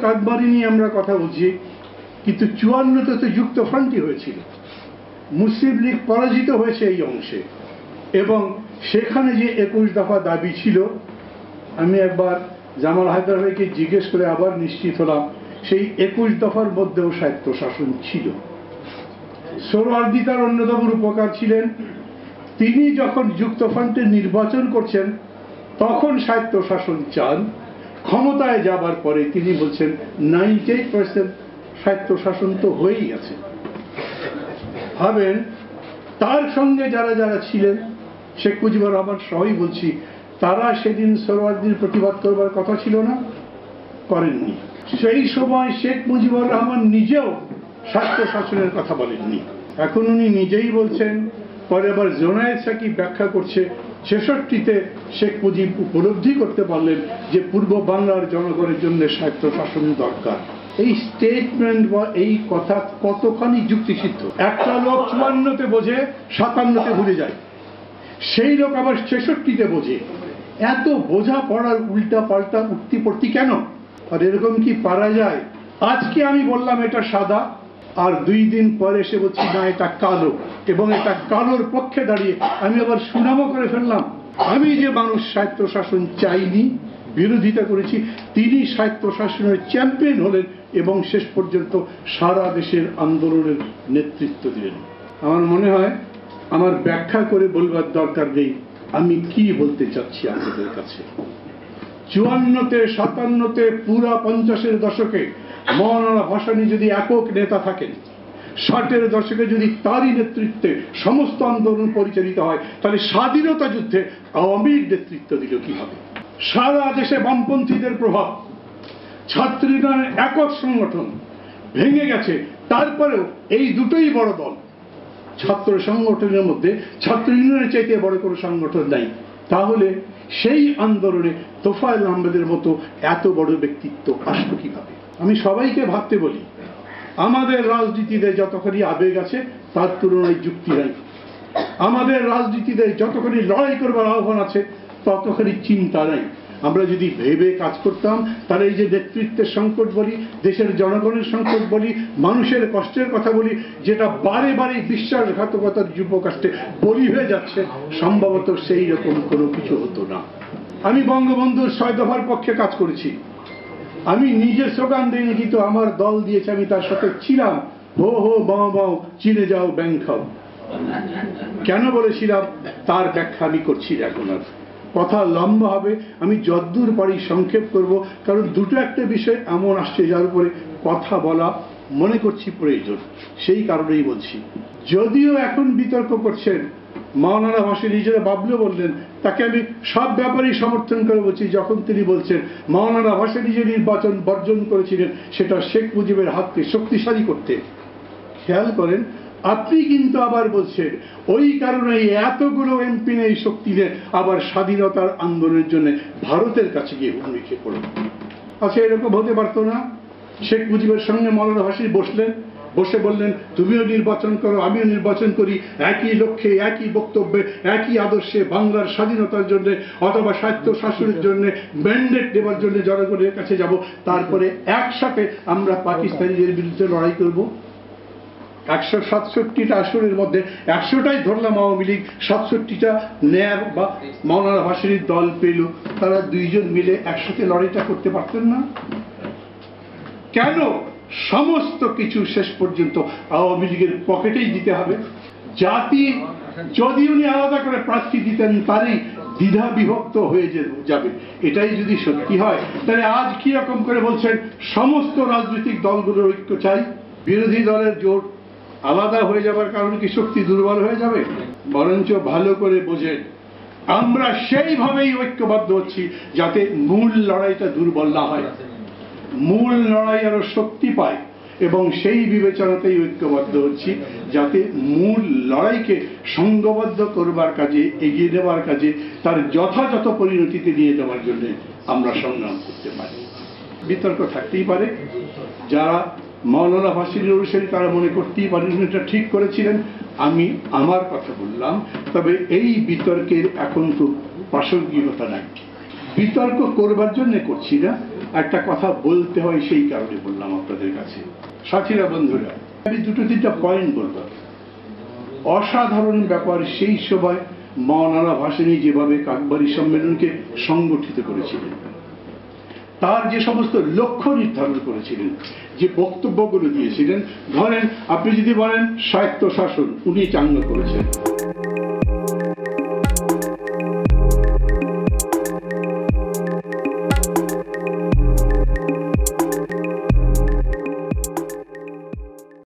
কাকবারি নিয়ে আমরা কথা বলছি, কিন্তু চুয়ান্নতে তো যুক্ত ফ্রন্টই হয়েছিল। মুসলিম লীগ পরাজিত হয়েছে এই অংশে। এবং সেখানে যে একুশ দফা দাবি ছিল, আমি একবার জামাল হায়দার ভাইকে জিজ্ঞেস করে আবার নিশ্চিত হলাম, সেই একুশ দফার মধ্যেও স্বায়ত্ত শাসন ছিল। সোহরাওয়ার্দী তার অন্যতম উপকার ছিলেন। তিনি যখন যুক্ত ফ্রন্টে নির্বাচন করছেন, তখন স্বায়ত্ত শাসন চান। ক্ষমতায় যাবার পরে তিনি বলছেন নাইনটি এইট পার্সেন্ট স্বায়ত্ত শাসন তো হয়েই আছে। ভাবেন, তার সঙ্গে যারা যারা ছিলেন, শেখ মুজিবুর রহমান সহই বলছি, তারা সেদিন সোহরাওয়ার্দীর প্রতিবাদ করবার কথা ছিল না, করেননি। সেই সময় শেখ মুজিবুর রহমান নিজেও স্বাস্থ্য শাসনের কথা বলেননি। এখন উনি নিজেই বলছেন, পরে আবার জোনায়েদ সাকিব ব্যাখ্যা করছে ছেষট্টিতে শেখ মুজিব উপলব্ধি করতে পারলেন যে পূর্ব বাংলার জনগণের জন্য স্বায়ত্ত শাসন দরকার। এই স্টেটমেন্ট বা এই কথা কতখানি যুক্তিসিদ্ধ? একটা লোক চুয়ান্নতে বোঝে, সাতান্নতে ভুলে যায়। সেই লোক আবার ছেষট্টিতে বোঝে। এত বোঝা পড়ার উল্টা পাল্টা উক্তি পড়তি কেন? আর এরকম কি পারা যায়? আজকে আমি বললাম এটা সাদা আর দুই দিন পরে এসে বলছি, না, এটা কালো। এবং এটা কালোর পক্ষে দাঁড়িয়ে আমি আবার সুনামও করে ফেললাম। আমি যে মানুষ স্বায়ত্ত শাসন চাইনি, বিরোধিতা করেছি, তিনি স্বায়ত্ত শাসনের চ্যাম্পিয়ন হলেন এবং শেষ পর্যন্ত সারা দেশের আন্দোলনের নেতৃত্ব দিলেন। আমার মনে হয়, আমার ব্যাখ্যা করে বলবার দরকার নেই, আমি কি বলতে চাচ্ছি আপনাদের কাছে? চুয়ান্নতে, সাতান্নতে, পুরা পঞ্চাশের দশকে মৌলানা ভাসানী যদি একক নেতা থাকেন, ষাটের দশকে যদি তারই নেতৃত্বে সমস্ত আন্দোলন পরিচালিত হয়, তাহলে স্বাধীনতা যুদ্ধে আওয়ামী লীগ নেতৃত্ব দিল কীভাবে? সারা দেশে বামপন্থীদের প্রভাব ছাত্র ইউনিয়নের একক সংগঠন ভেঙে গেছে, তারপরেও এই দুটোই বড় দল। ছাত্র সংগঠনের মধ্যে ছাত্র ইউনিয়নের চাইতে বড় কোনো সংগঠন নাই। তাহলে সেই আন্দোলনে তোফায়েল আহমেদের মতো এত বড় ব্যক্তিত্ব আসলো কীভাবে? আমি সবাইকে ভাবতে বলি, আমাদের রাজনীতিতে যতখানি আবেগ আছে, তার তুলনায় যুক্তি নাই। আমাদের রাজনীতিতে যতখানি লড়াই করবার আহ্বান আছে, ততখানি চিন্তা নাই। আমরা যদি ভেবে কাজ করতাম, তাহলে এই যে নেতৃত্বের সংকট বলি, দেশের জনগণের সংকট বলি, মানুষের কষ্টের কথা বলি, যেটা বারে বারে বিশ্বাসঘাতকতার যুবকাষ্টে বলি হয়ে যাচ্ছে, সম্ভবত সেই রকম কোনো কিছু হতো না। আমি বঙ্গবন্ধুর ছয় দফার পক্ষে কাজ করেছি। আমি নিজে স্লোগান দিইনি, কিন্তু আমার দল দিয়েছে, আমি তার সাথে ছিলাম। হো হো বাও বাও চিনে যাও, ব্যাং খাও। কেন বলেছিলাম তার ব্যাখ্যা আমি করছি এখন আর। কথা লম্বা হবে, আমি যদ্দূর পারি সংক্ষেপ করব, কারণ দুটো একটা বিষয় এমন আসছে যার উপরে কথা বলা মনে করছি প্রয়োজন। সেই কারণেই বলছি। যদিও এখন বিতর্ক করছেন মাওলানা ভাসী নিজেরা বাবলু বললেন, তাকে আমি সব ব্যাপারেই সমর্থন করে বলছি। যখন তিনি বলছেন, মাওলানা ভাসানী যে নির্বাচন বর্জন করেছিলেন, সেটা শেখ মুজিবের হাতকে শক্তিশালী করতে। খেয়াল করেন, আপনি কিন্তু আবার বলছেন, ওই কারণে এতগুলো এমপি নেই শক্তি নেই আবার স্বাধীনতার আন্দোলনের জন্য ভারতের কাছে গিয়ে ভূমিকে পড়ল আচ্ছা এরকম হতে পারতো না? শেখ মুজিবের সঙ্গে মৌলানা ভাসির বসলেন বসে বললেন, তুমিও নির্বাচন করো, আমিও নির্বাচন করি। একই লক্ষ্যে, একই বক্তব্যে, একই আদর্শে বাংলার স্বাধীনতার জন্য অথবা স্বায়ত্ত শাসনের জন্য ম্যান্ডেট দেওয়ার জন্য জনগণের কাছে যাব। তারপরে একসাথে আমরা পাকিস্তানিদের বিরুদ্ধে লড়াই করব। একশো সাতষট্টিটা আসনের মধ্যে একশোটাই ধরলাম আওয়ামী লীগ, সাতষট্টিটা ন্যাব বা মৌলানা ভাসানির দল পেল। তারা দুইজন মিলে একসাথে লড়াইটা করতে পারতেন না? কেন? সমস্ত কিছু শেষ পর্যন্ত আওয়ামী লীগের পকেটেই দিতে হবে। জাতি, যদি উনি আলাদা করে প্রার্থী দিতেন, তারই দ্বিধা বিভক্ত হয়ে যাবে। এটাই যদি সত্যি হয়, তাহলে আজ কি রকম করে বলছেন, সমস্ত রাজনৈতিক দলগুলোর ঐক্য চাই, বিরোধী দলের জোট আলাদা হয়ে যাবার কারণে কি শক্তি দুর্বল হয়ে যাবে? বরঞ্চ ভালো করে বোঝেন। আমরা সেইভাবেই ঐক্যবদ্ধ হচ্ছি যাতে মূল লড়াইটা দুর্বল না হয়। মূল লড়াই আরও শক্তি পায় এবং সেই বিবেচনাতেই ঐক্যবদ্ধ হচ্ছি যাতে মূল লড়াইকে সংঘবদ্ধ করবার কাজে, এগিয়ে দেওয়ার কাজে, তার যথাযথ পরিণতিতে নিয়ে যাওয়ার জন্য আমরা সংগ্রাম করতে পারি। বিতর্ক থাকতেই পারে। যারা মৌলানা ভাসির অনুসারী তারা মনে করতেই পারেন এটা ঠিক করেছিলেন। আমি আমার কথা বললাম, তবে এই বিতর্কের এখন তো প্রাসঙ্গিকতা নাই। বিতর্ক করবার জন্য করছি না একটা কথা বলতে হয় সেই কারণে বললাম আপনাদের কাছে। সাথীরা, বন্ধুরা, আমি দুটো, তিনটা পয়েন্ট বলব। অসাধারণ ব্যাপার সেই সময় মৌলানা ভাসানী যেভাবে কাকবাড়ি সম্মেলনকে সংগঠিত করেছিলেন। তার যে সমস্ত লক্ষ্য নির্ধারণ করেছিলেন, যে বক্তব্যগুলো দিয়েছিলেন, ধরেন, আপনি যদি বলেন স্বায়ত্ত শাসন উনি চাঙ্গ করেছেন।